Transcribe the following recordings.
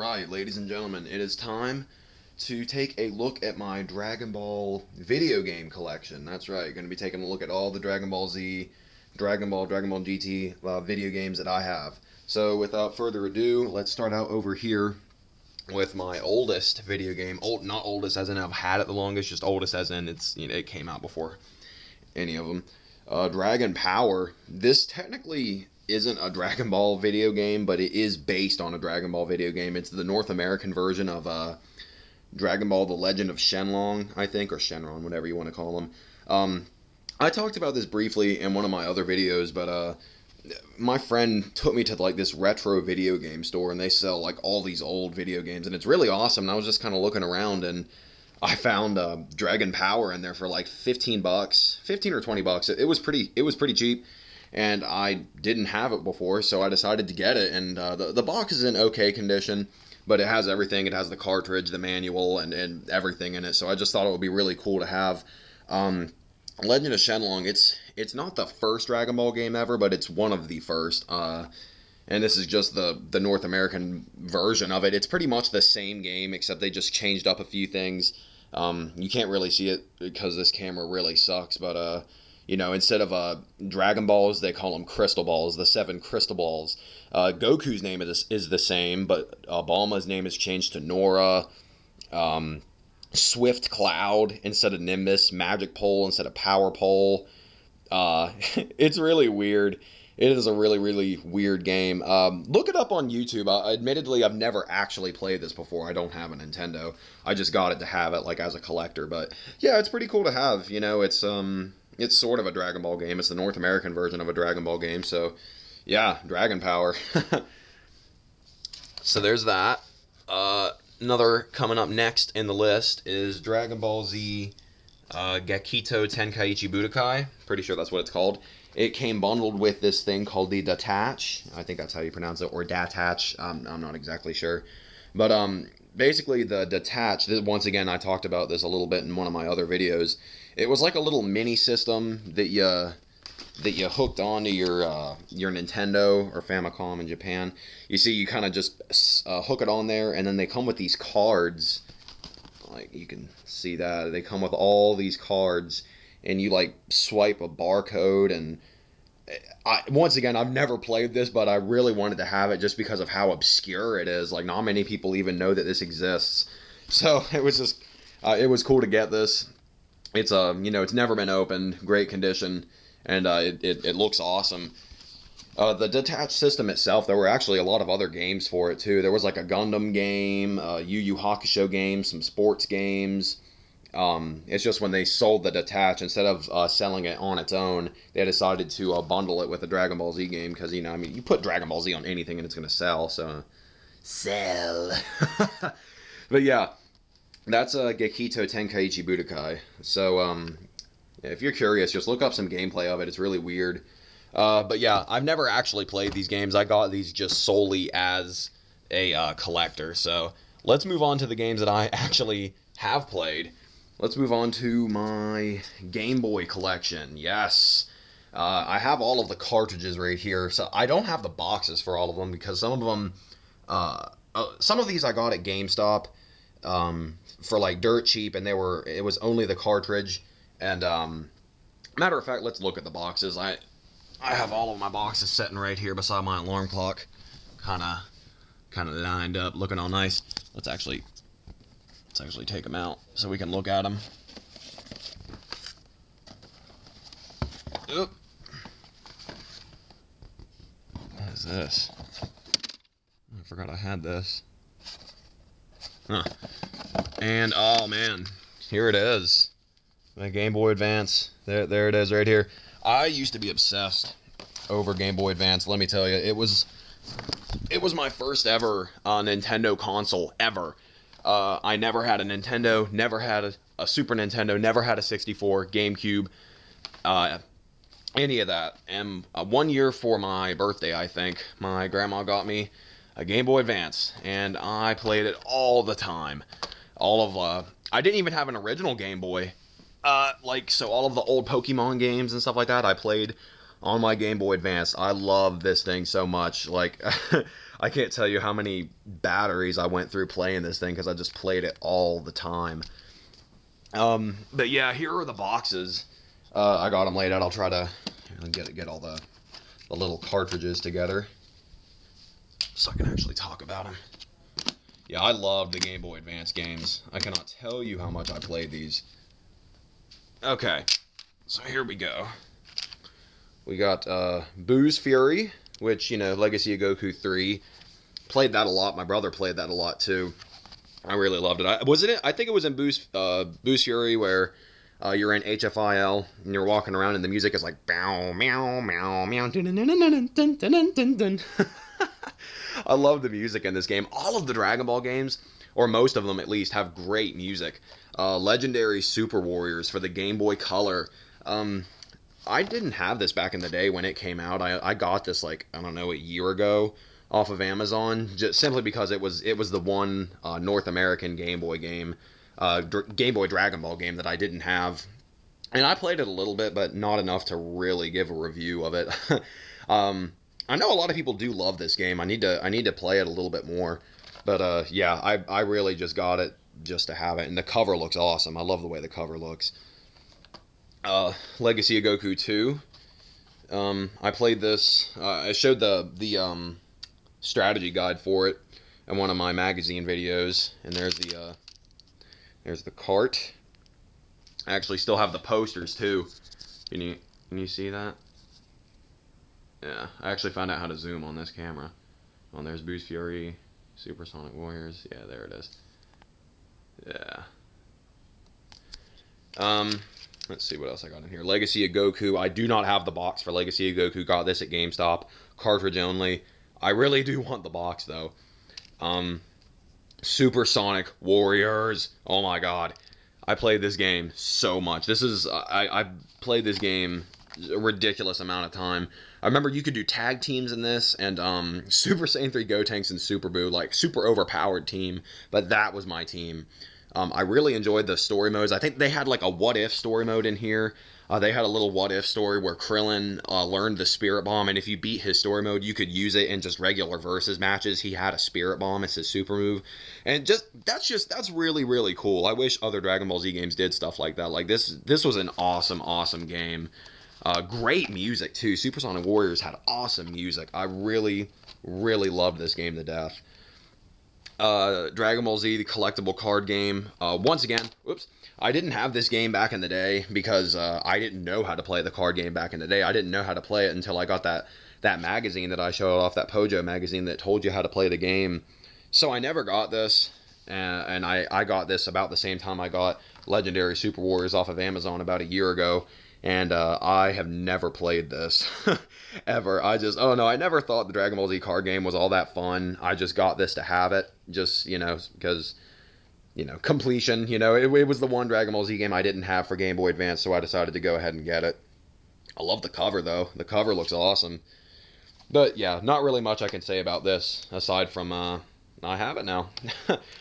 right, ladies and gentlemen, it is time to take a look at my Dragon Ball video game collection. That's right, going to be taking a look at all the Dragon Ball Z, Dragon Ball, Dragon Ball GT uh, video games that I have. So, without further ado, let's start out over here with my oldest video game. Old, not oldest as in I've had it the longest, just oldest as in it's you know it came out before any of them. Uh, Dragon Power. This technically isn't a Dragon Ball video game, but it is based on a Dragon Ball video game. It's the North American version of uh, Dragon Ball: The Legend of Shenlong, I think, or Shenron, whatever you want to call them. Um, I talked about this briefly in one of my other videos, but uh, my friend took me to like this retro video game store, and they sell like all these old video games, and it's really awesome. And I was just kind of looking around, and I found uh, Dragon Power in there for like 15 bucks, 15 or 20 bucks. It, it was pretty, it was pretty cheap and I didn't have it before, so I decided to get it. And uh, the the box is in okay condition, but it has everything. It has the cartridge, the manual, and and everything in it. So I just thought it would be really cool to have. Um, Legend of Shenlong. It's it's not the first Dragon Ball game ever, but it's one of the first. Uh, and this is just the the North American version of it. It's pretty much the same game, except they just changed up a few things. Um, you can't really see it because this camera really sucks, but uh, you know, instead of uh, Dragon Balls, they call them Crystal Balls, the seven Crystal Balls. Uh, Goku's name is, is the same, but uh, Bulma's name is changed to Nora. Um, Swift Cloud instead of Nimbus. Magic Pole instead of Power Pole. Uh, it's really weird. It is a really, really weird game. Um, look it up on YouTube. Uh, admittedly, I've never actually played this before. I don't have a Nintendo. I just got it to have it like as a collector. But yeah, it's pretty cool to have. You know, it's um, it's sort of a Dragon Ball game. It's the North American version of a Dragon Ball game. So, yeah, Dragon Power. so there's that. Uh, another coming up next in the list is Dragon Ball Z uh, Gekito Tenkaichi Budokai. Pretty sure that's what it's called. It came bundled with this thing called the Detach. I think that's how you pronounce it, or Datach. I'm not exactly sure. But um, basically, the Detach, once again, I talked about this a little bit in one of my other videos. It was like a little mini system that you that you hooked onto your uh, your Nintendo or Famicom in Japan. You see, you kind of just uh, hook it on there, and then they come with these cards. Like you can see that they come with all these cards, and you like swipe a barcode. And I, once again, I've never played this, but I really wanted to have it just because of how obscure it is. Like not many people even know that this exists. So it was just uh, it was cool to get this it's a um, you know it's never been opened, great condition, and uh, it, it, it looks awesome. Uh, the detached system itself, there were actually a lot of other games for it too. There was like a Gundam game, a Yu Yu Hakusho game, some sports games. Um, it's just when they sold the detach instead of uh, selling it on its own, they decided to uh, bundle it with a Dragon Ball Z game because you know I mean you put Dragon Ball Z on anything and it's gonna sell. So sell. but yeah, that's a uh, Gekito Tenkaichi Budokai. So, um, if you're curious, just look up some gameplay of it. It's really weird. Uh, but yeah, I've never actually played these games. I got these just solely as a uh, collector. So let's move on to the games that I actually have played. Let's move on to my Game Boy collection. Yes. Uh, I have all of the cartridges right here. So I don't have the boxes for all of them because some of them, uh, uh, some of these I got at GameStop um, for like dirt cheap, and they were it was only the cartridge. And um, matter of fact, let's look at the boxes. I I have all of my boxes sitting right here beside my alarm clock, kind of kind of lined up, looking all nice. Let's actually let's actually take them out so we can look at them. Oop. What is this? I forgot I had this. Huh. And oh man, here it is. My Game Boy Advance. There, there it is right here. I used to be obsessed over Game Boy Advance. Let me tell you, it was it was my first ever uh, Nintendo console ever. Uh, I never had a Nintendo, never had a, a, Super Nintendo, never had a 64, GameCube, uh, any of that. And uh, one year for my birthday, I think, my grandma got me a Game Boy Advance, and I played it all the time. All of uh, I didn't even have an original Game Boy. Uh, like so, all of the old Pokemon games and stuff like that, I played on my Game Boy Advance. I love this thing so much. Like, I can't tell you how many batteries I went through playing this thing because I just played it all the time. Um, but yeah, here are the boxes. Uh, I got them laid out. I'll try to get get all the the little cartridges together so I can actually talk about them. Yeah, I love the Game Boy Advance games. I cannot tell you how much I played these. Okay, so here we go. We got uh, Buu's Fury, which, you know, Legacy of Goku 3. Played that a lot. My brother played that a lot, too. I really loved it. I, wasn't it? I think it was in Buu's, uh, Buu's Fury where uh, you're in HFIL and you're walking around and the music is like bow, meow, meow, meow. I love the music in this game. All of the Dragon Ball games, or most of them at least, have great music. Uh, Legendary Super Warriors for the Game Boy Color. Um, I didn't have this back in the day when it came out. I, I got this like I don't know a year ago off of Amazon, just simply because it was it was the one uh, North American Game Boy game, uh, Dr- Game Boy Dragon Ball game that I didn't have, and I played it a little bit, but not enough to really give a review of it. um, I know a lot of people do love this game. I need to I need to play it a little bit more, but uh, yeah, I I really just got it just to have it, and the cover looks awesome. I love the way the cover looks. Uh, Legacy of Goku 2. Um, I played this. Uh, I showed the the um, strategy guide for it in one of my magazine videos, and there's the uh, there's the cart. I actually still have the posters too. Can you can you see that? Yeah, I actually found out how to zoom on this camera. Oh, there's Buu's Fury, Supersonic Warriors. Yeah, there it is. Yeah. Um, let's see what else I got in here. Legacy of Goku. I do not have the box for Legacy of Goku. Got this at GameStop. Cartridge only. I really do want the box though. Um, Supersonic Warriors. Oh my god. I played this game so much. This is I I played this game a ridiculous amount of time. I remember you could do tag teams in this, and um, Super Saiyan 3 Gotenks and Super Buu, like super overpowered team, but that was my team. Um, I really enjoyed the story modes. I think they had like a what if story mode in here. Uh, they had a little what if story where Krillin uh, learned the Spirit Bomb, and if you beat his story mode, you could use it in just regular versus matches. He had a Spirit Bomb; it's his super move, and just that's just that's really really cool. I wish other Dragon Ball Z games did stuff like that. Like this, this was an awesome awesome game. Uh, great music too. Supersonic Warriors had awesome music. I really, really loved this game to death. Uh, Dragon Ball Z, the collectible card game. Uh, once again, whoops, I didn't have this game back in the day because uh, I didn't know how to play the card game back in the day. I didn't know how to play it until I got that that magazine that I showed off, that Pojo magazine that told you how to play the game. So I never got this, and, and I, I got this about the same time I got Legendary Super Warriors off of Amazon about a year ago and uh, I have never played this ever. I just oh no, I never thought the Dragon Ball Z card game was all that fun. I just got this to have it, just you know, because you know completion. You know, it, it was the one Dragon Ball Z game I didn't have for Game Boy Advance, so I decided to go ahead and get it. I love the cover though. The cover looks awesome. But yeah, not really much I can say about this aside from uh, I have it now.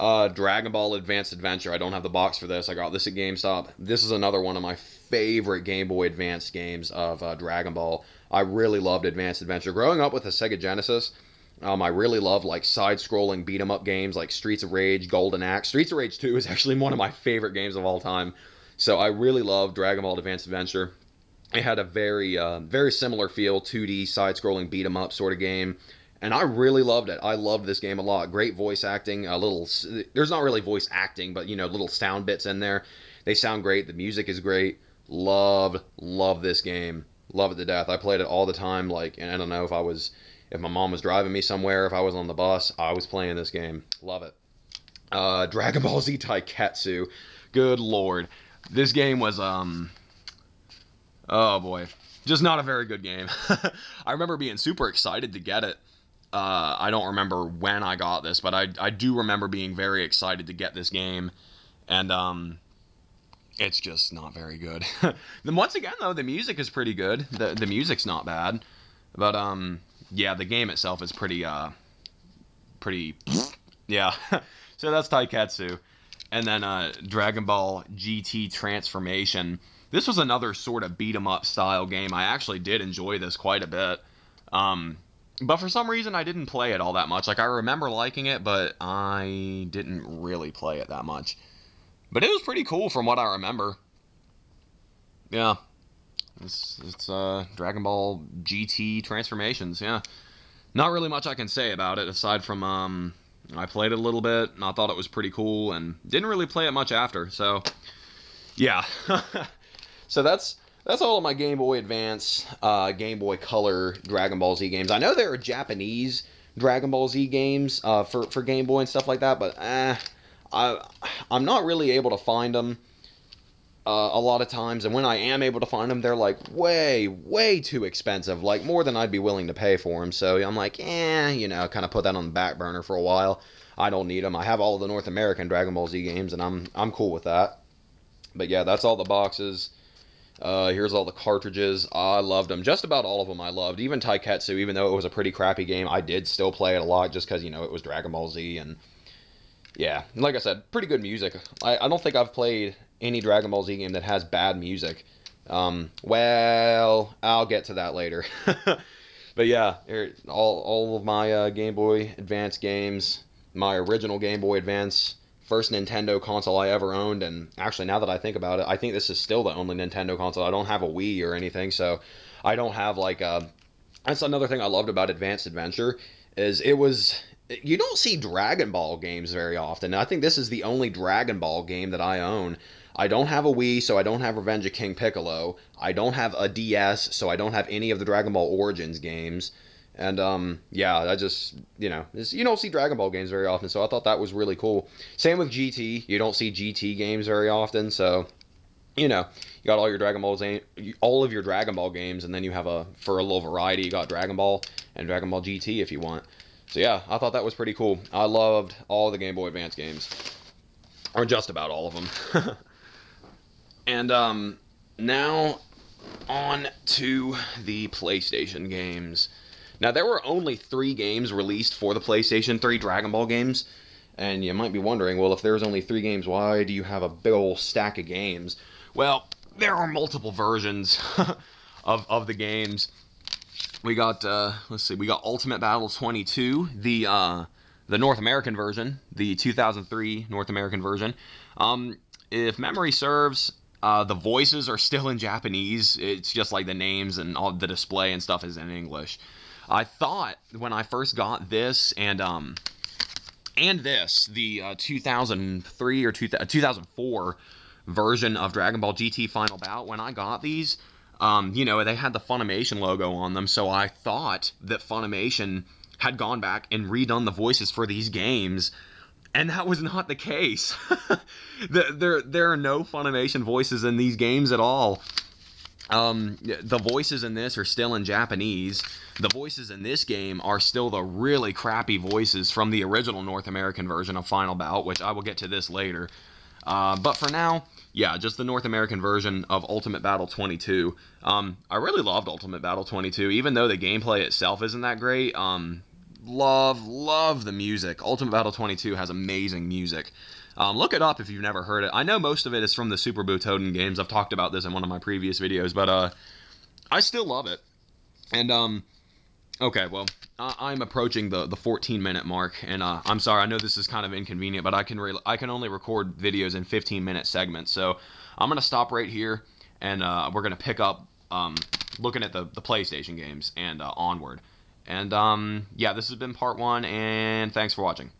Uh, Dragon Ball Advanced Adventure. I don't have the box for this. I got this at GameStop. This is another one of my favorite Game Boy Advance games of uh, Dragon Ball. I really loved Advanced Adventure. Growing up with a Sega Genesis, um, I really love like side-scrolling beat 'em up games like Streets of Rage, Golden Axe. Streets of Rage 2 is actually one of my favorite games of all time. So I really love Dragon Ball Advanced Adventure. It had a very, uh, very similar feel, 2D side-scrolling beat 'em up sort of game and I really loved it. I loved this game a lot. Great voice acting. A little, there's not really voice acting, but you know, little sound bits in there. They sound great. The music is great. Love, love this game. Love it to death. I played it all the time. Like, and I don't know if I was, if my mom was driving me somewhere, if I was on the bus, I was playing this game. Love it. Uh, Dragon Ball Z Taiketsu. Good lord, this game was um. Oh boy, just not a very good game. I remember being super excited to get it uh, I don't remember when I got this, but I, I do remember being very excited to get this game, and um, it's just not very good. then once again, though, the music is pretty good. the The music's not bad, but um, yeah, the game itself is pretty uh, pretty yeah. so that's Taiketsu, and then uh, Dragon Ball GT Transformation. this was another sort of beat 'em up style game. I actually did enjoy this quite a bit. Um, but for some reason, I didn't play it all that much. Like, I remember liking it, but I didn't really play it that much. But it was pretty cool from what I remember. Yeah. It's, it's uh, Dragon Ball GT transformations, yeah. Not really much I can say about it aside from um, I played it a little bit and I thought it was pretty cool and didn't really play it much after. So, yeah. so that's that's all of my Game Boy Advance, uh, Game Boy Color Dragon Ball Z games. I know there are Japanese Dragon Ball Z games uh, for for Game Boy and stuff like that, but eh, I I'm not really able to find them uh, a lot of times, and when I am able to find them, they're like way, way too expensive, like more than I'd be willing to pay for them. So I'm like, eh, you know, kind of put that on the back burner for a while. I don't need them. I have all the North American Dragon Ball Z games, and I'm I'm cool with that. But yeah, that's all the boxes. Uh, here's all the cartridges. I loved them. Just about all of them I loved. Even Taiketsu, even though it was a pretty crappy game, I did still play it a lot just because, you know, it was Dragon Ball Z. And yeah, like I said, pretty good music. I, I don't think I've played any Dragon Ball Z game that has bad music. Um, well, I'll get to that later. but yeah, all, all of my uh, Game Boy Advance games, my original Game Boy Advance, first Nintendo console I ever owned, and actually now that I think about it, I think this is still the only Nintendo console. I don't have a Wii or anything, so I don't have like a. That's another thing I loved about Advanced Adventure is it was you don't see Dragon Ball games very often. I think this is the only Dragon Ball game that I own. I don't have a Wii, so I don't have Revenge of King Piccolo. I don't have a DS, so I don't have any of the Dragon Ball Origins games. And um, yeah, I just you know you don't see Dragon Ball games very often, so I thought that was really cool. Same with GT, you don't see GT games very often, so you know you got all your Dragon Balls, all of your Dragon Ball games, and then you have a for a little variety, you got Dragon Ball and Dragon Ball GT if you want. So yeah, I thought that was pretty cool. I loved all the Game Boy Advance games, or just about all of them. And um, now on to the PlayStation games. Now, there were only three games released for the PlayStation 3 Dragon Ball games. And you might be wondering, well, if there's only three games, why do you have a big old stack of games? Well, there are multiple versions of, of the games. We got, uh, let's see, we got Ultimate Battle 22, the, uh, the North American version, the 2003 North American version. Um, if memory serves, uh, the voices are still in Japanese. It's just like the names and all the display and stuff is in English. I thought when I first got this and um and this the uh, 2003 or two, 2004 version of Dragon Ball GT Final Bout when I got these um, you know they had the Funimation logo on them so I thought that Funimation had gone back and redone the voices for these games and that was not the case. there, there are no Funimation voices in these games at all. Um, the voices in this are still in Japanese. The voices in this game are still the really crappy voices from the original North American version of Final Bout, which I will get to this later. Uh, but for now, yeah, just the North American version of Ultimate Battle 22. Um, I really loved Ultimate Battle 22, even though the gameplay itself isn't that great. Um, love, love the music. Ultimate Battle 22 has amazing music. Um, look it up if you've never heard it. I know most of it is from the Super Butoden games. I've talked about this in one of my previous videos, but uh, I still love it. And um, okay, well, I- am approaching the the 14 minute mark, and uh, I'm sorry. I know this is kind of inconvenient, but I can re- I can only record videos in 15 minute segments, so I'm gonna stop right here, and uh, we're gonna pick up um, looking at the the PlayStation games and uh, onward. And um, yeah, this has been part one, and thanks for watching.